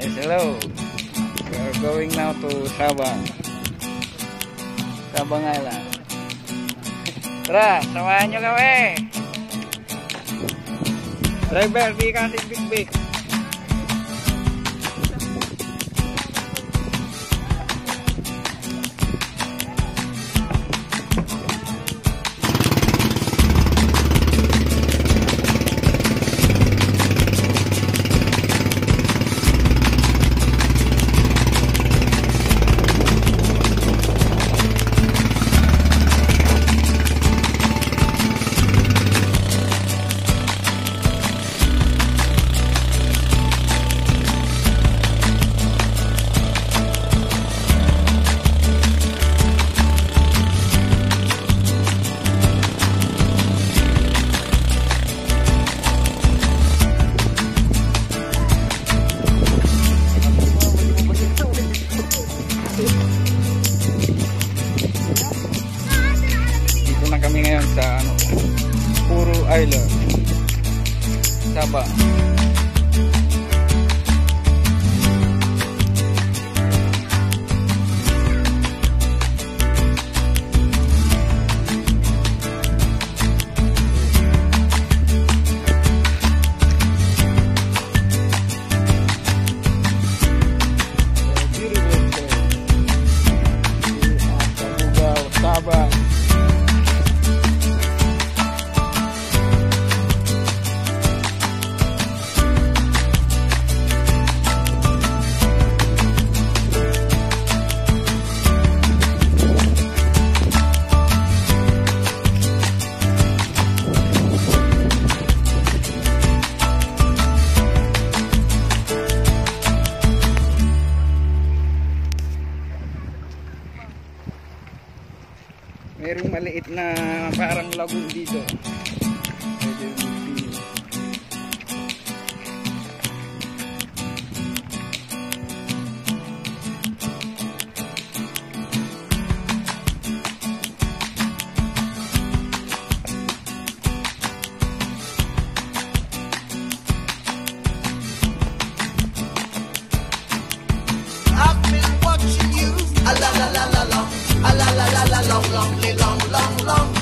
Yes, hello. We are going now to Sabang. Sabang Island. Tara, samahan nyo kami. Driver, di ka big big. Kami ngayon sa ano, Puro Island. Sabang. Merong maliit na parang lagoon dito. La la la la long, long, long long, long, long.